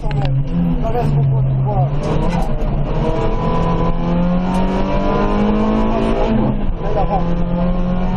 оставляем. Повязку год, два. Ага.